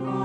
Lord.